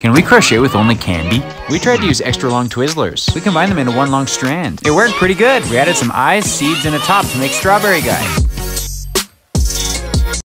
Can we crochet with only candy? We tried to use extra long Twizzlers. We combined them into one long strand. It worked pretty good. We added some eyes, seeds, and a top to make strawberry guy.